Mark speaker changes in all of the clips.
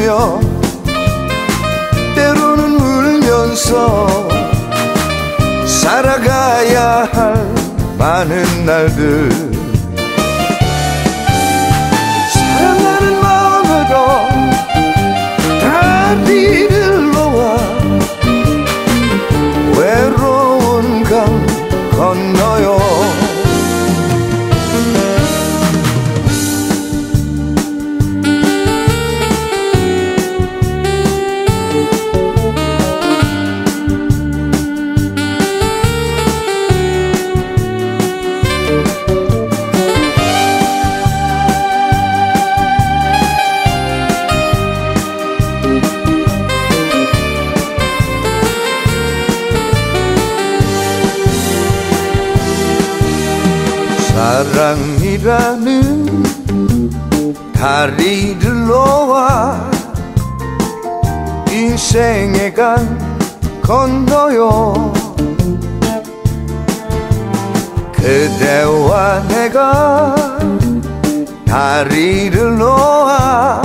Speaker 1: 울며 때로는 울면서 살아가야 할 많은 날들. 다리를 놓아 인생의 강 건너요. 그대와 내가 다리를 놓아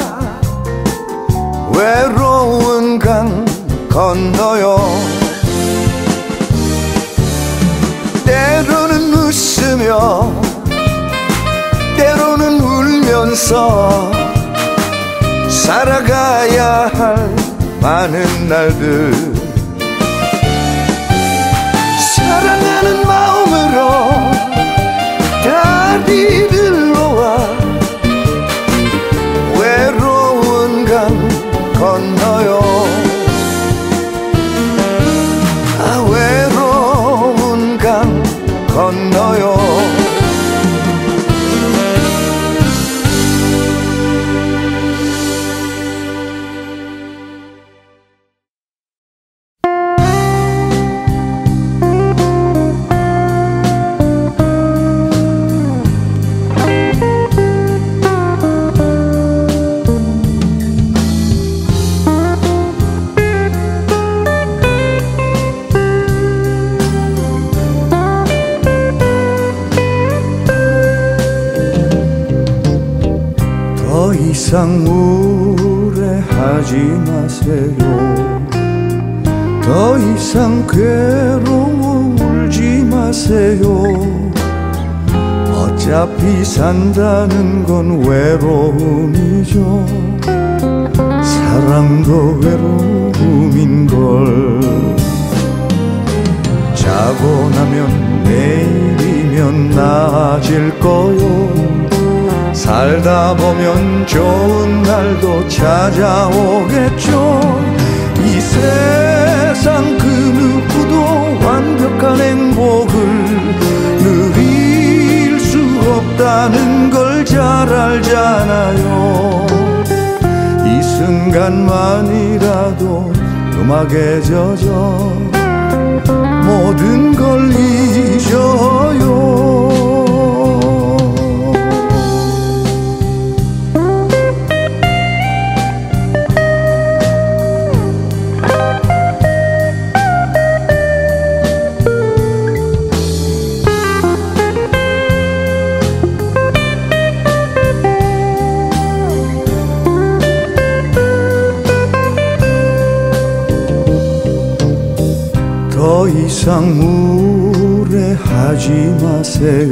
Speaker 1: 외로운 강 건너요. 때로는 웃으며 울면서 살아가야 할 많은 날들. 사랑하는 마음으로 다리를 이상 우울해하지 마세요. 더 이상 괴로워 울지 마세요. 어차피 산다는 건 외로움이죠. 사랑도 외로움인 걸. 자고 나면 내일이면 나아질 거요 살다 보면 좋은 날도 찾아오겠죠. 이 세상 그 누구도 완벽한 행복을 누릴 수 없다는 걸 잘 알잖아요. 이 순간만이라도 음악에 젖어 모든 걸 잊어 더 이상 무례하지 마세요.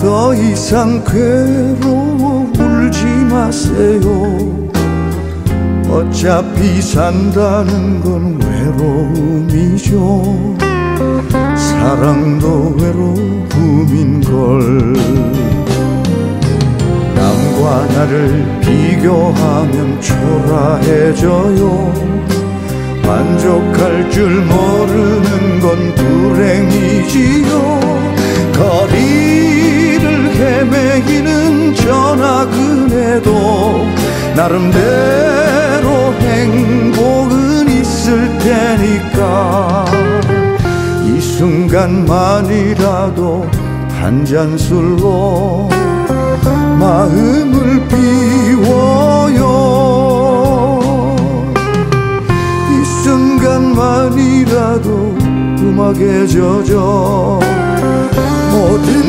Speaker 1: 더 이상 괴로워 울지 마세요. 어차피 산다는 건 외로움이죠. 사랑도 외로움인 걸. 남과 나를 비교하면 초라해져요 만족할 줄 모르는 건 불행이지요. 거리를 헤매기는 전화 그네도 나름대로 행복은 있을 테니까. 이 순간만이라도 한 잔 술로 음악에 젖어 모든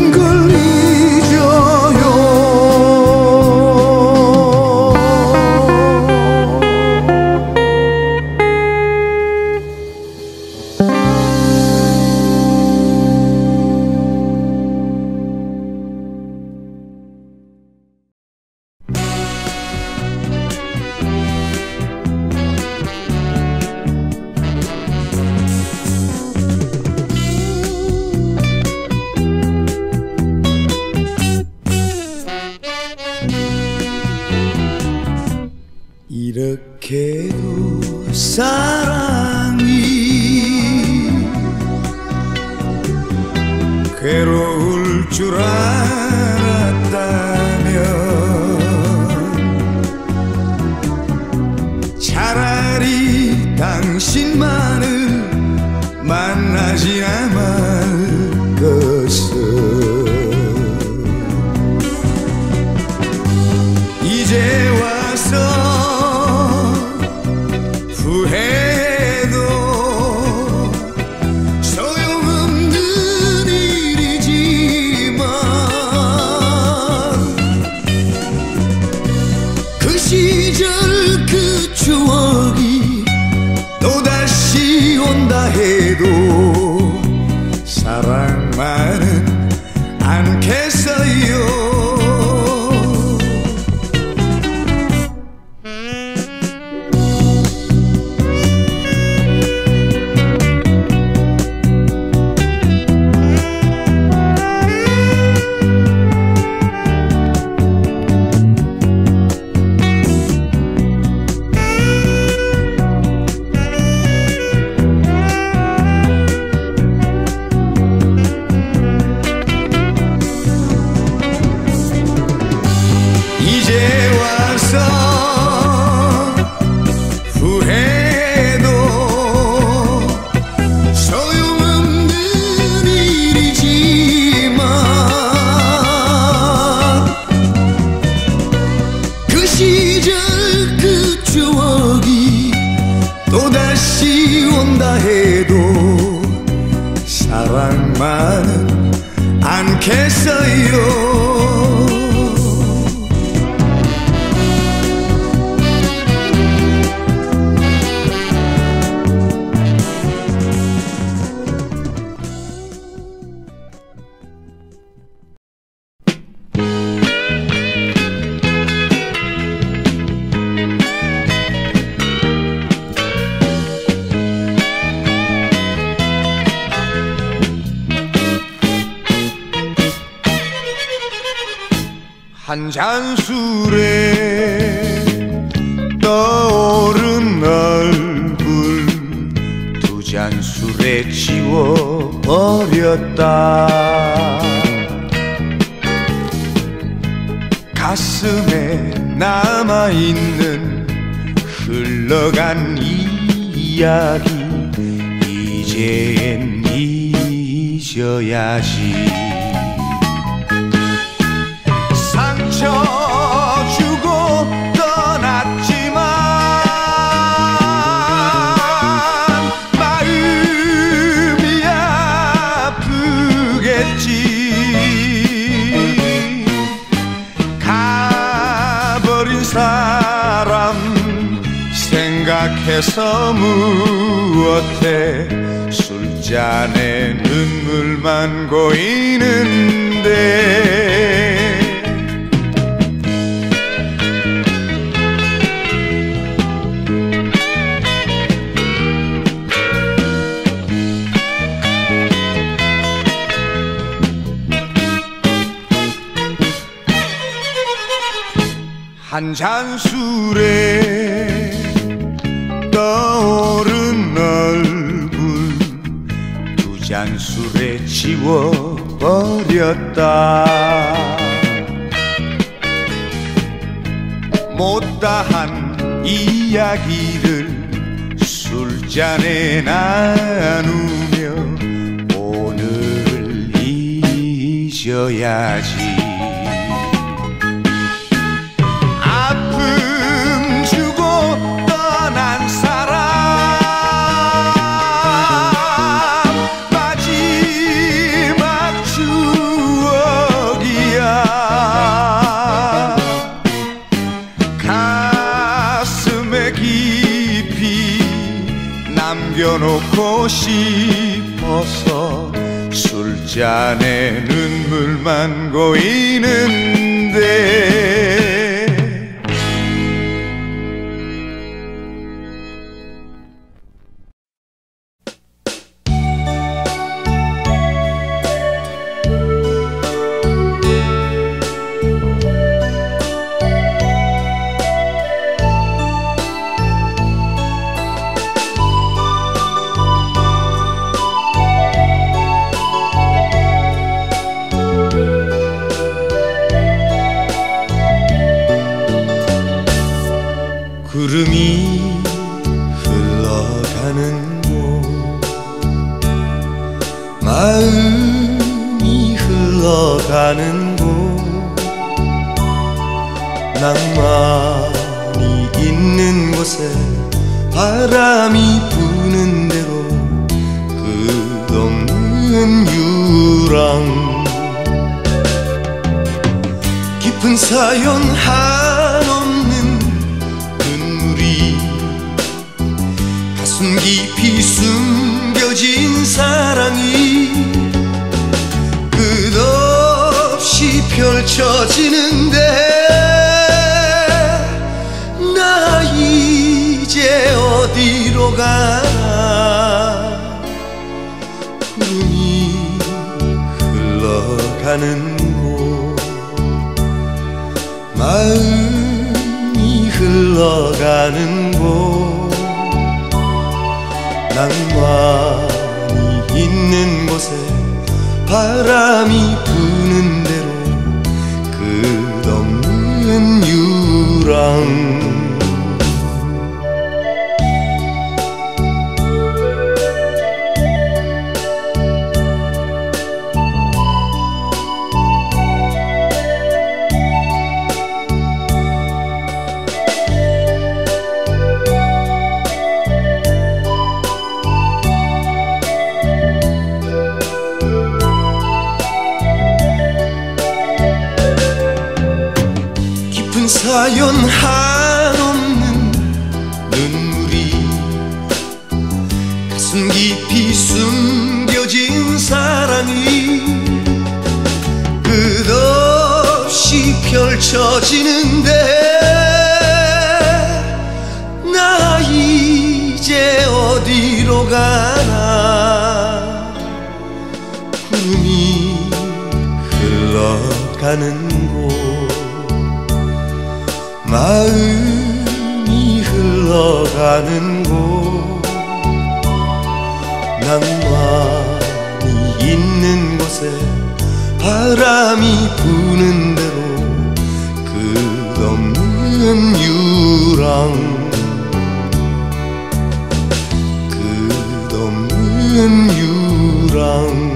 Speaker 1: 버렸다. 못다한 이야기를 술잔에 나누며 오늘 잊어야지. 잔에 눈물만 고이는 흘러가는 곳.
Speaker 2: 낭만이 있는 곳에 바람이 부는 대로 끝없는 유랑 펼쳐지는데 나 이제 어디로 가나? 구름이 흘러가는 곳 마음이 흘러가는 곳 낭만이 있는 곳에 바람이 부는 대로 끝 없는 유랑 끝없는 유랑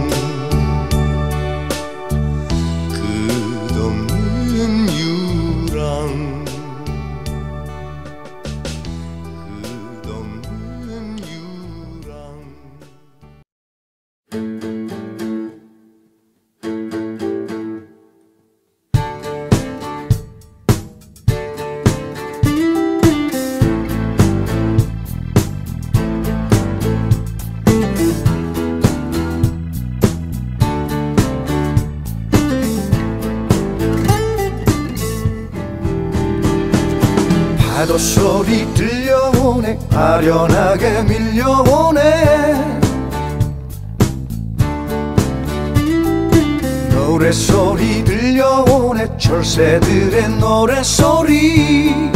Speaker 1: 노래 소리 들려오네. 철새들의 노래 소리.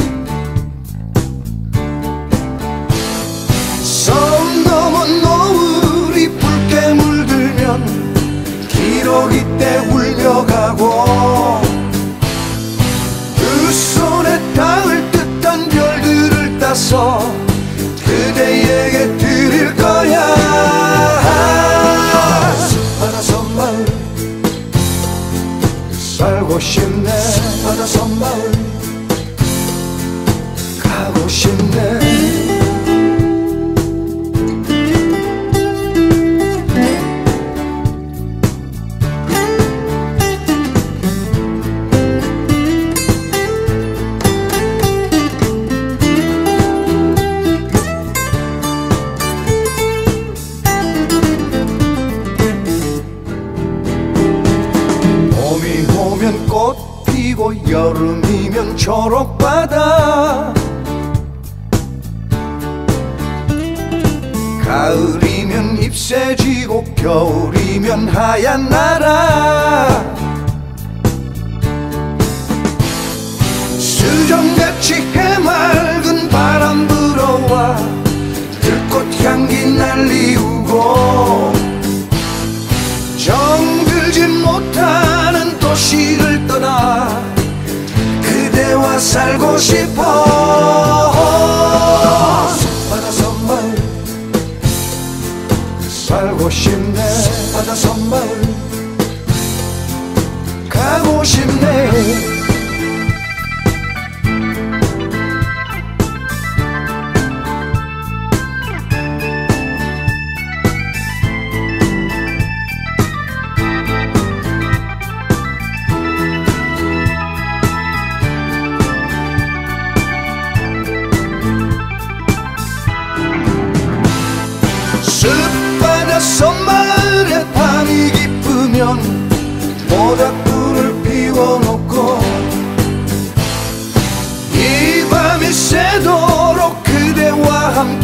Speaker 1: 섬 넘어 노을이 붉게 물들면 기러기 때 울려가고 두 손에 닿을 듯한 별들을 따서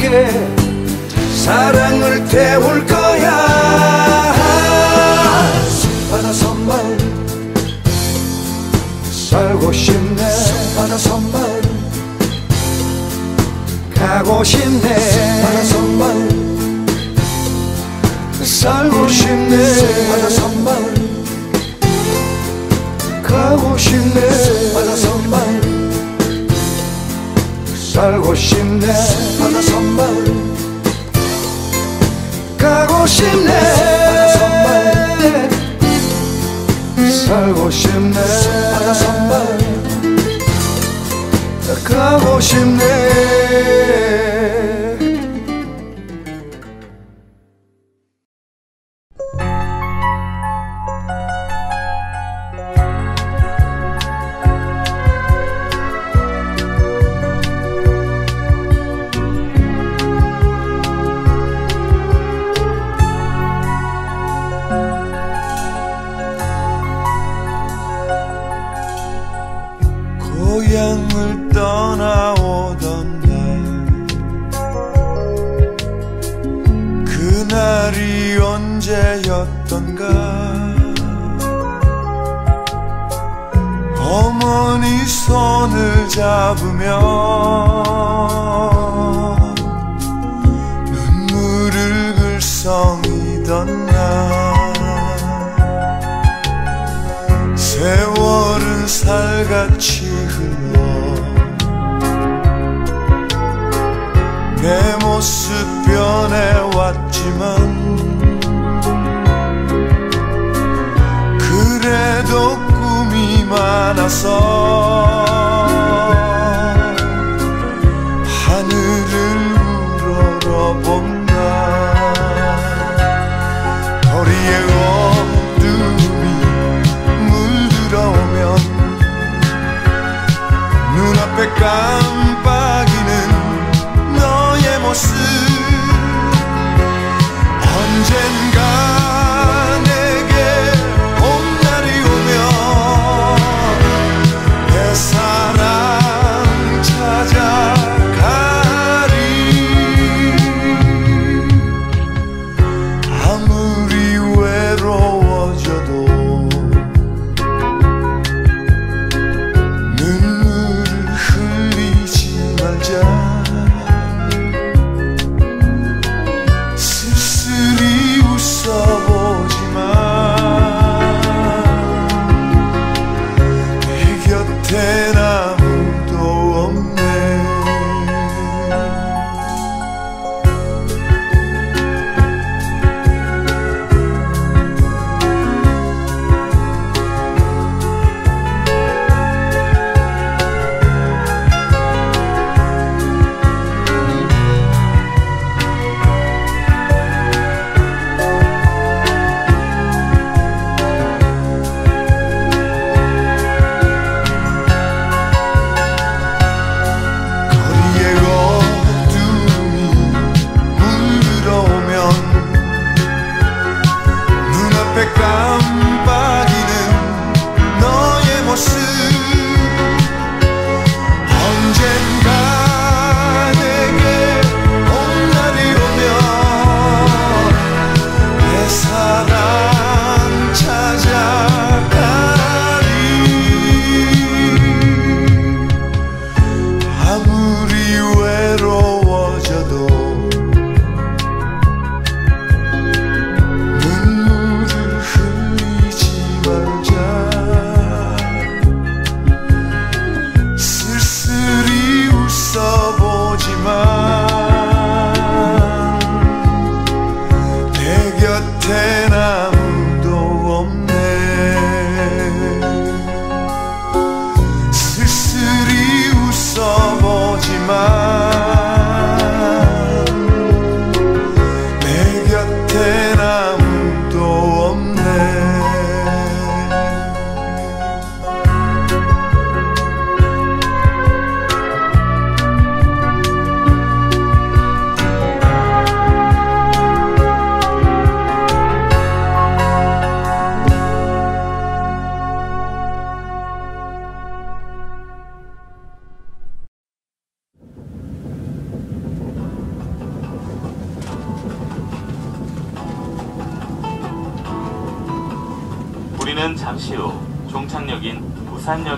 Speaker 1: 함께 사랑을 태울 거야. 바다 선발. 살고 싶네. 바다 선발. 가고 싶네. 바다 선발. 살고 싶네. 바다 선발. 가고 싶네. 바다 선발. 살고 싶네. 바다 선발. 가고 싶네. 바다 선발. 살고 싶네. 바다 선발. 가고 싶네.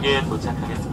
Speaker 1: 도착하겠습니다.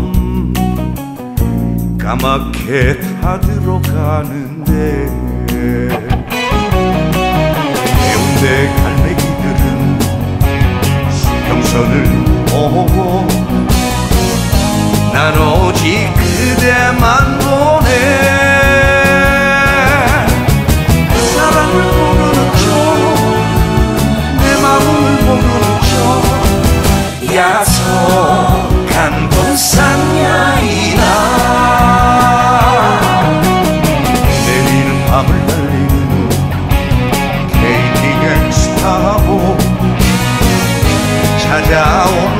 Speaker 3: 처럼 까맣게 타들어가는데 해운대 갈매기들은 수평선을 보고 난 오직 그대만 모르는 척내 마음을 모르는 척 야속 산야이다. 내리는 밤을 날리는 KTX 타고 찾아온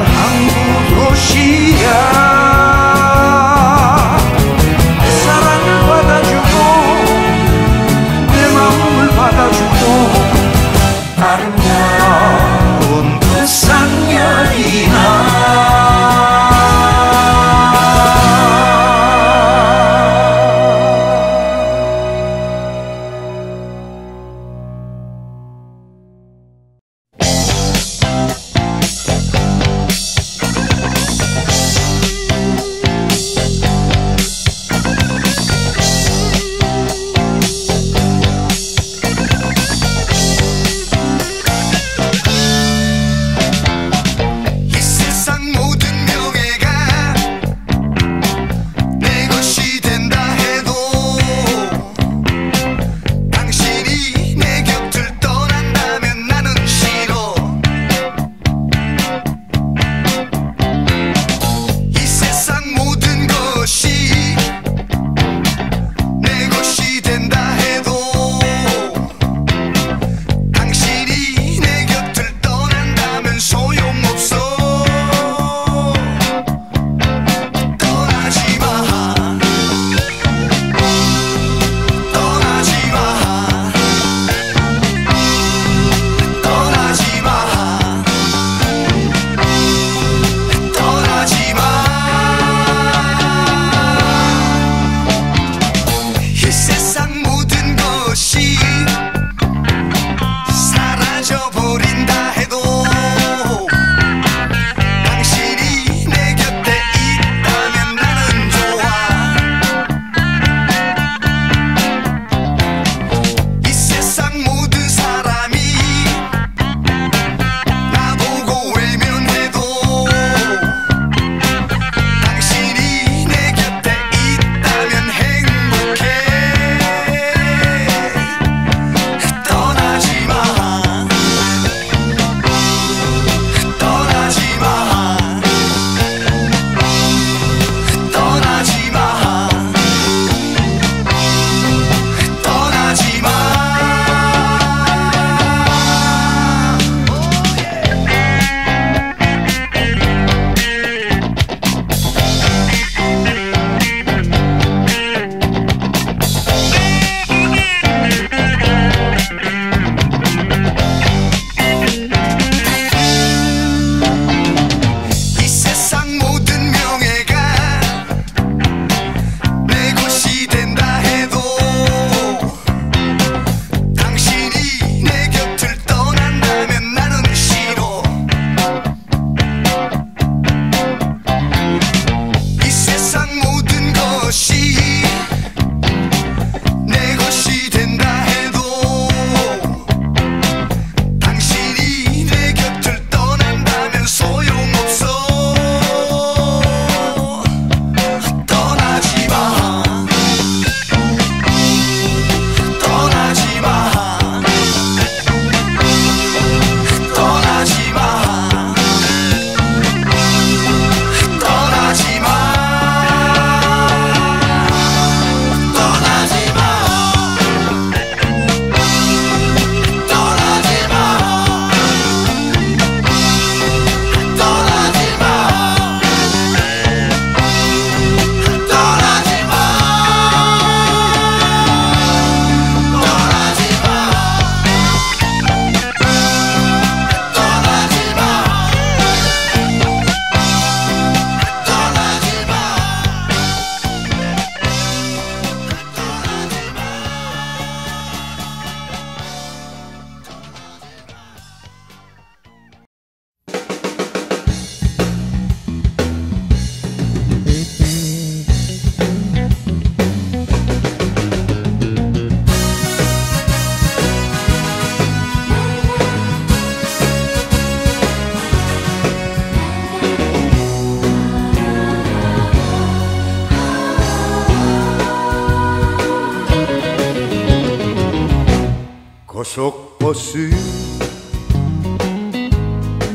Speaker 1: 버스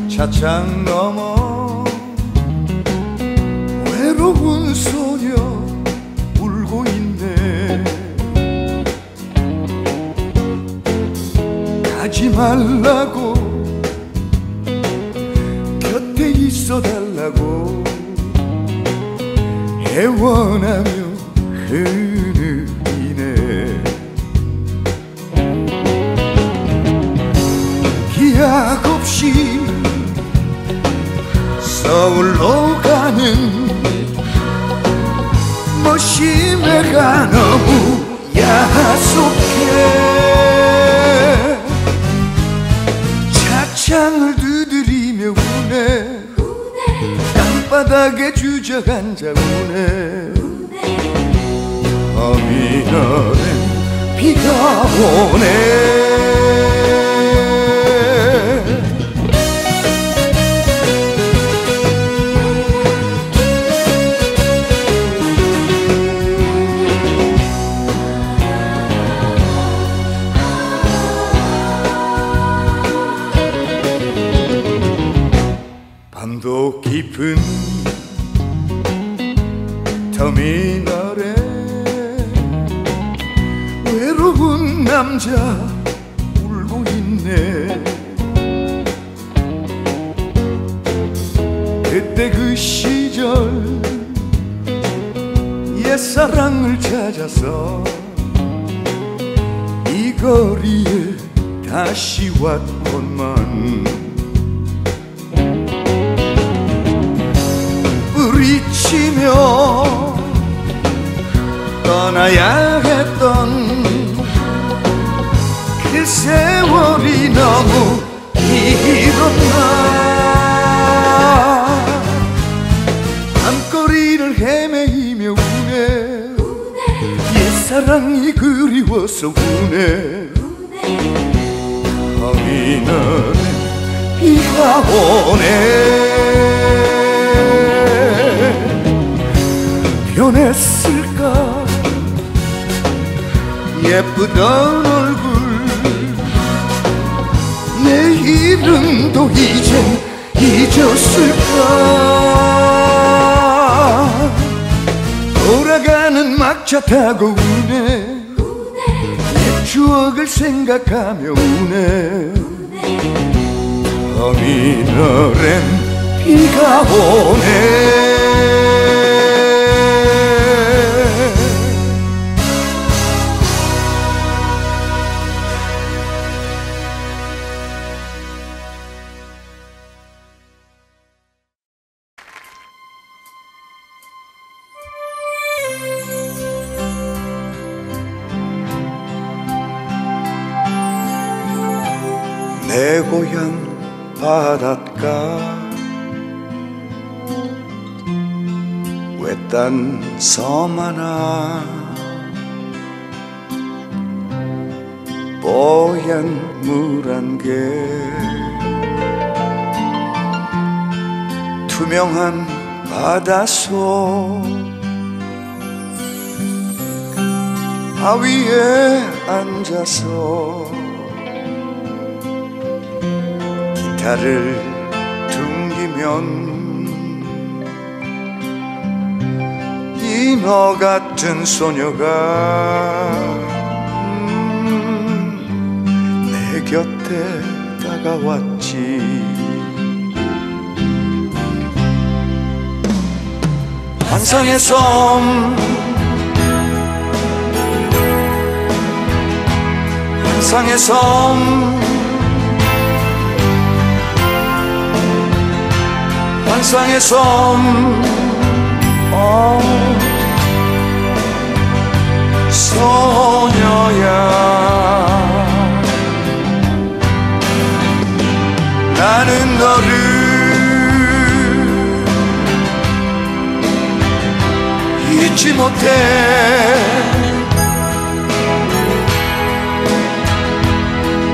Speaker 1: 차창 거리에 다시 왔건만. 부딪히며 떠나야 했던 그 세월이 너무 길었나 그리워서 우네 밤이 너는 비가 오네. 변했을까? 예쁘던 얼굴. 내 이름도 이젠 잊었을까? 돌아가는 막차 타고 우네. 옛 추억을 생각하며 우네. 밤이 너랜 비가 오네 하나 뽀얀 물 한 개. 투명한 바다 속. 바위에 앉아서 기타를 둥기면 인어 같은 소녀가 음, 내 곁에 다가왔지. 환상의 섬. 환상의 섬. 환상의 섬. 어, 소녀야. 나는 너를 잊지 못해.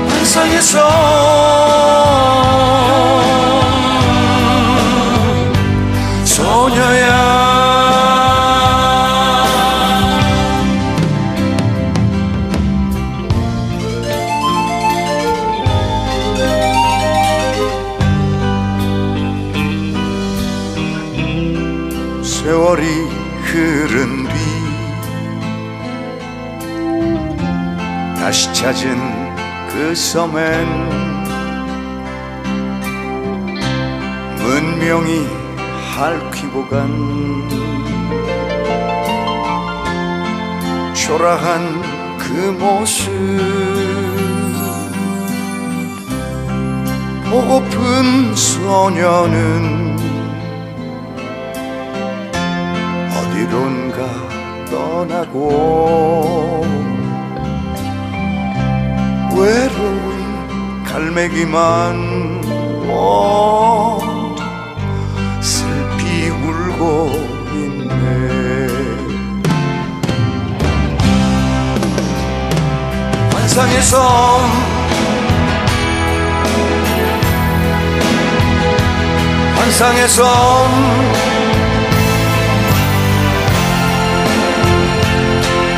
Speaker 1: 환상의 섬 찾은 그 섬엔 문명이 핥히고 간 초라한 그 모습. 보고픈 소녀는 어디론가 떠나고 외로운 갈매기만 어, 슬피 울고 있네 섬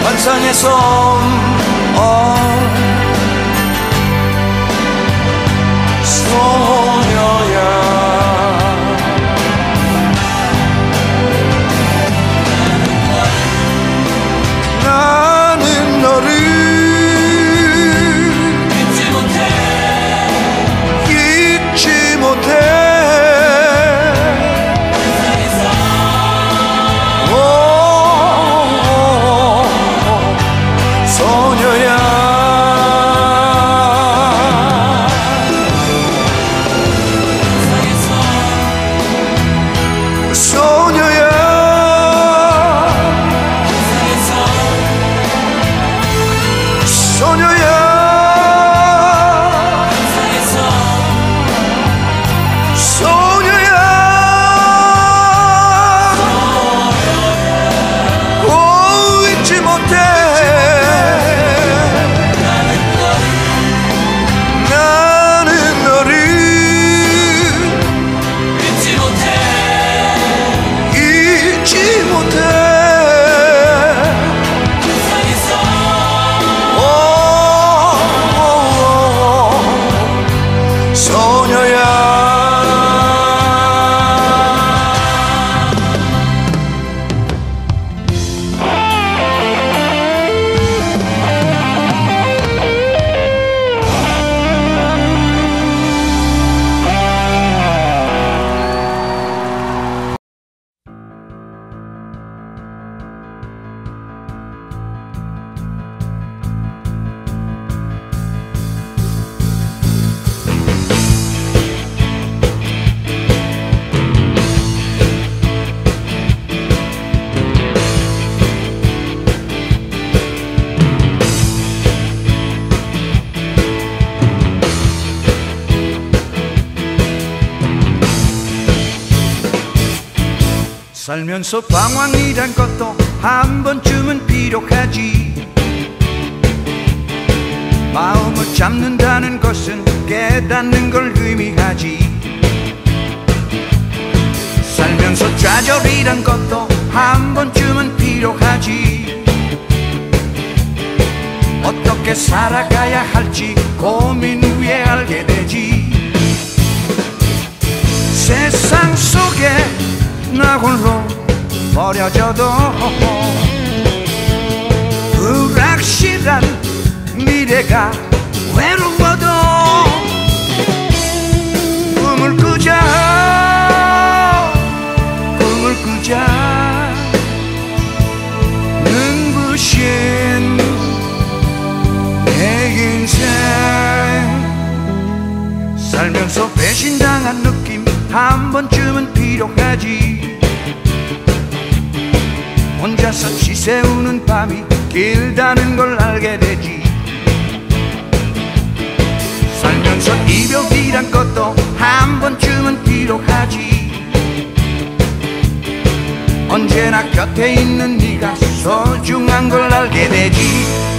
Speaker 1: 환상의 섬 어. 소녀야 살면서 방황이란 것도 한 번쯤은 필요하지. 마음을 잡는다는 것은 깨닫는 걸 의미하지. 살면서 좌절이란 것도 한 번쯤은 필요하지. 어떻게 살아가야 할지 고민 후에 알게 되지. 세상 속에 나 홀로 버려져도 불확실한 미래가 외로워도 꿈을 꾸자 꿈을 꾸자. 눈부신 내 인생 살면서 배신당한 느낌 한 번쯤은 필요하지 혼자서 지새우는 밤이 길다는 걸 알게 되지. 살면서 이별이란 것도 한 번쯤은 필요하지. 언제나 곁에 있는 네가 소중한 걸 알게 되지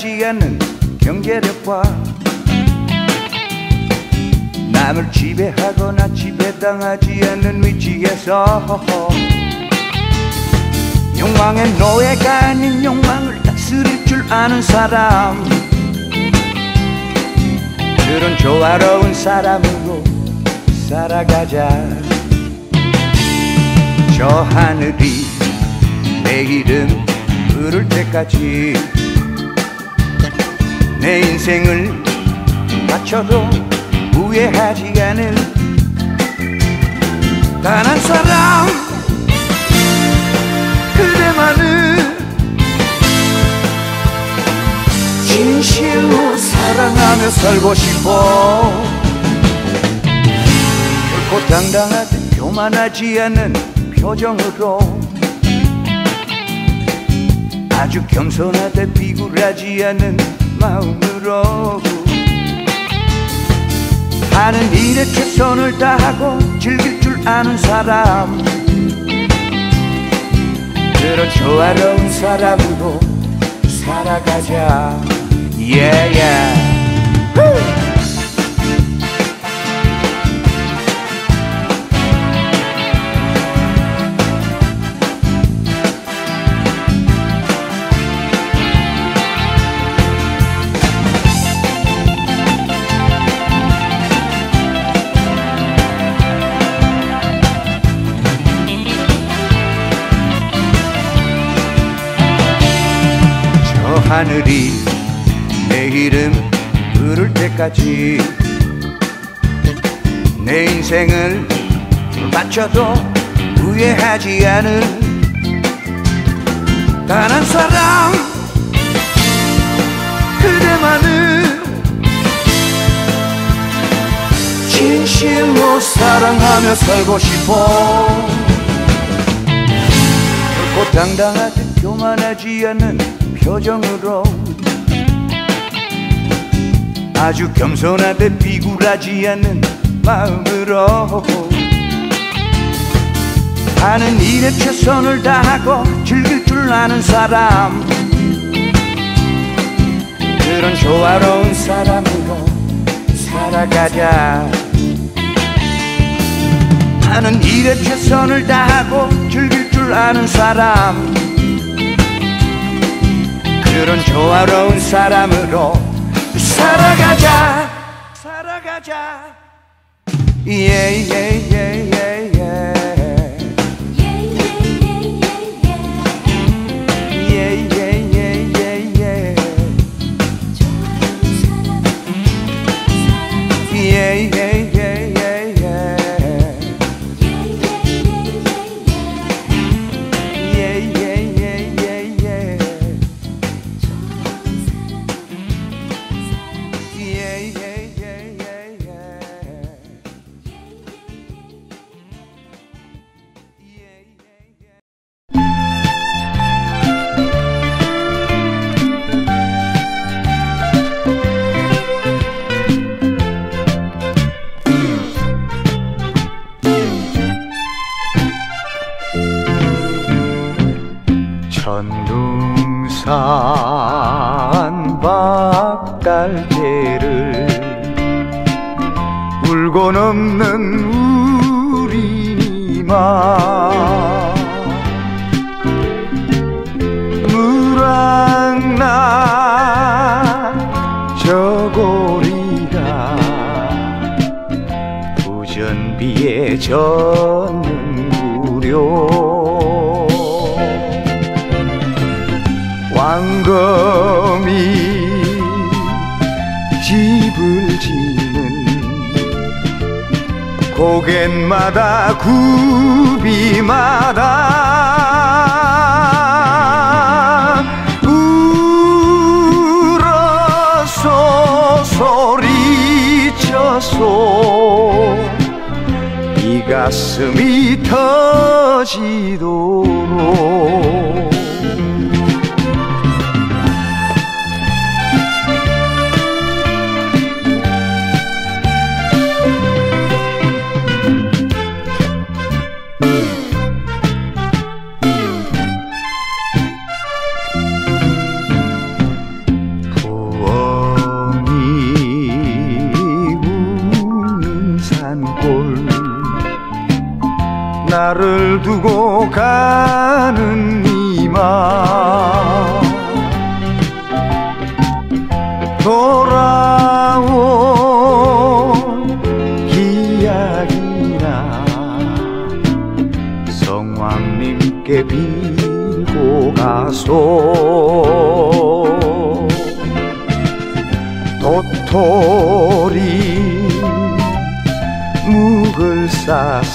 Speaker 1: 모자라지 않는 경제력과 남을 지배하거나 지배당하지 않는 위치에서 욕망의 노예가 아닌 욕망을 다스릴 줄 아는 사람. 그런 조화로운 사람으로 살아가자. 저 하늘이 내 이름 부를 때까지 내 인생을 바쳐도 후회하지 않을 단한 사람. 그대만을 진실로 사랑하며 살고 싶어. 결코 당당하듯 교만하지 않는 표정으로 아주 겸손하되 비굴하지 않은 마음으로 하는 일에 최선을 다하고 즐길 줄 아는 사람. 그런 조화로운 사람으로 살아가자. Yeah, yeah. 하늘이 내 이름 부를 때까지 내 인생을 바쳐도 후회하지 않은 단 한 사람 그대만을 진실로 사랑하며 살고 싶어. 결코 당당하듯 교만하지 않는 표정으로 아주 겸손하되 비굴하지 않는 마음으로 하는 일에 최선을 다하고 즐길 줄 아는 사람 그런 조화로운 사람으로 살아가자. 하는 일에 최선을 다하고 즐길 줄 아는 사람 그런 조화로운 사람으로 살아가자 살아가자. 예예예예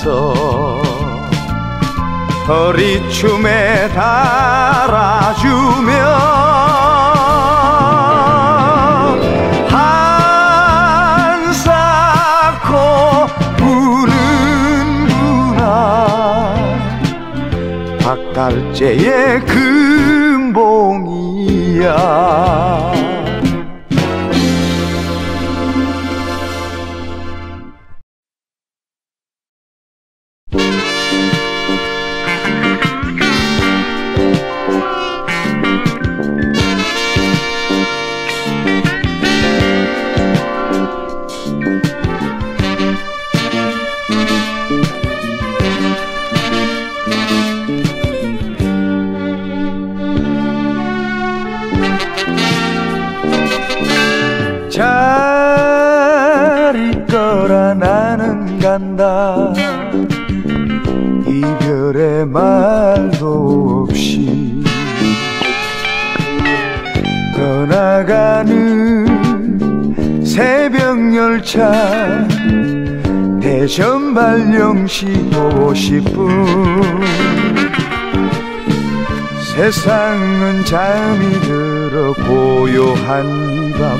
Speaker 1: 싸서 허리춤에 달아주며 한사코 부는구나. 박달재의 금봉이야 발령시 50분 세상은 잠이 들어 고요한 이밤.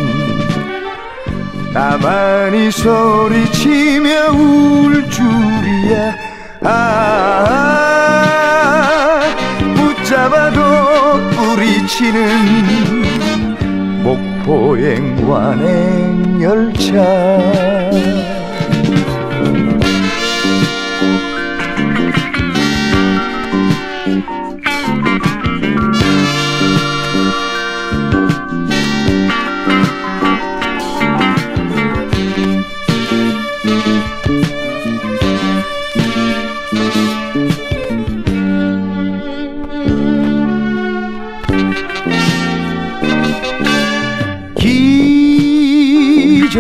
Speaker 1: 나만이 소리치며 울 줄이야. 아 붙잡아도 뿌리치는 목포행 관행 열차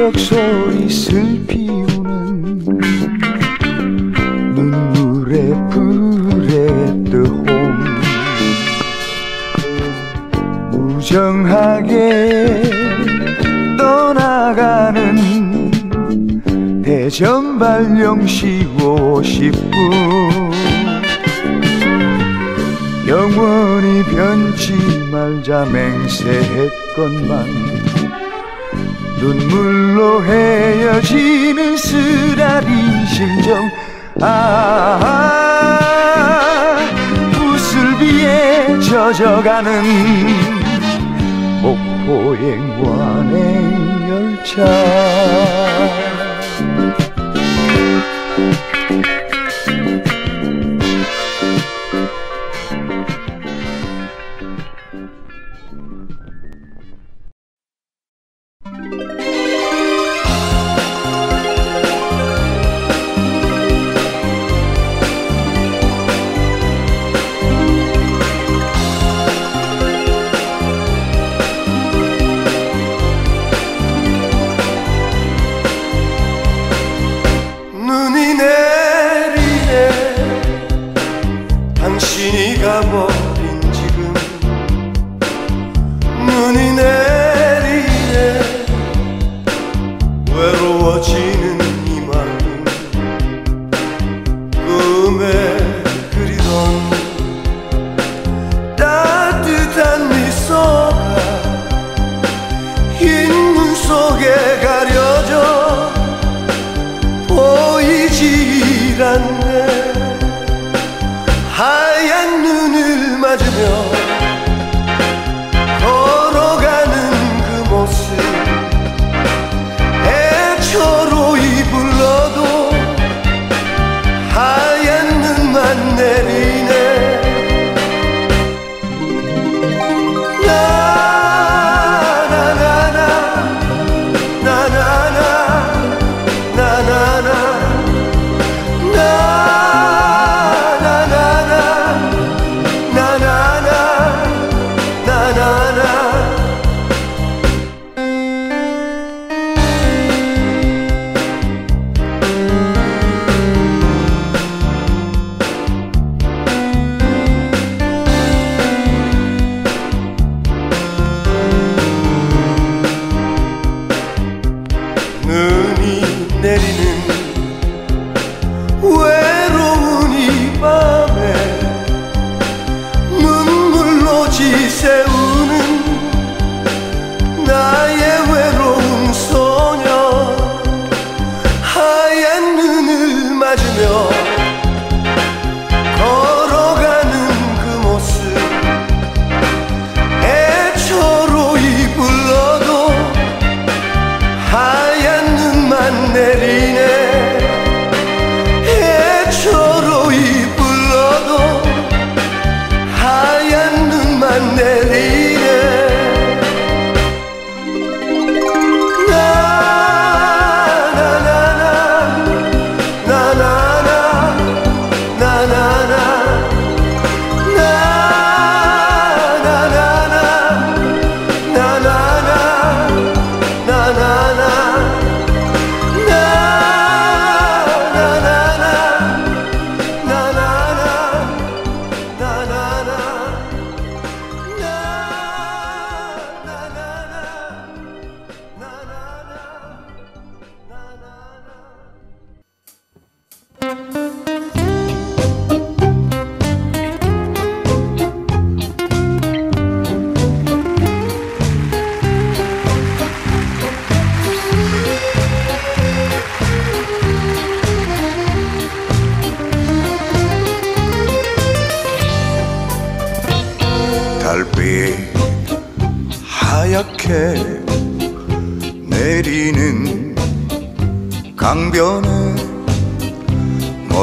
Speaker 1: 기적 소리 슬피 우는 눈물의 불의 뜨홈 무정하게 떠나가는 대전 발령시 50분 영원히 변치 말자 맹세했건만 눈물로 헤어지는 쓰라린 심정. 아 부슬비에 젖어가는 목포행 관행 열차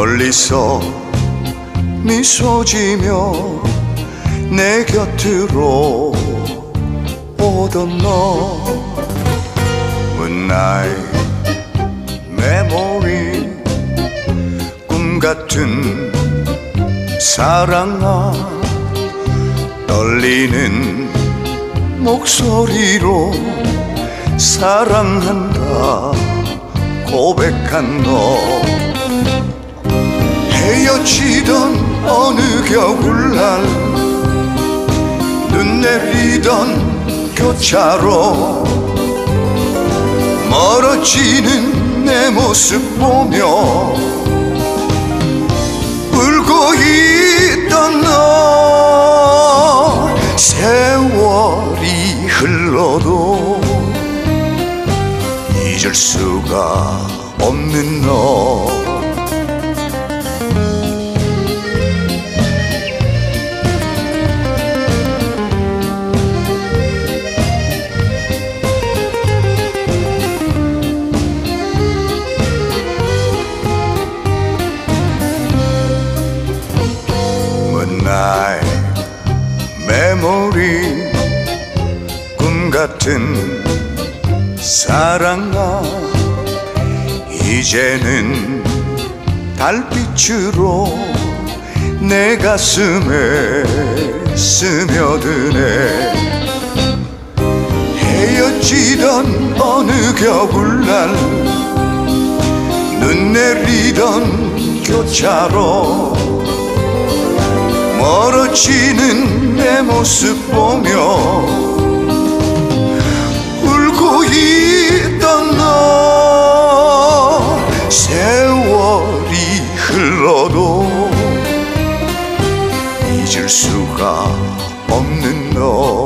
Speaker 1: 멀리서 미소 지며 내 곁으로 오던 너. Moonlight memory 꿈 같은 사랑아 떨리는 목소리로 사랑한다 고백한 너 헤어지던 어느 겨울날 눈 내리던 교차로 멀어지는 내 모습 보며 울고 있던 너 세월이 흘러도 잊을 수가 없는 너 사랑아 이제는 달빛으로 내 가슴에 스며드네. 헤어지던 어느 겨울날 눈 내리던 교차로 멀어지는 내 모습 보며 울고 있 흘러도 잊을 수가 없는 너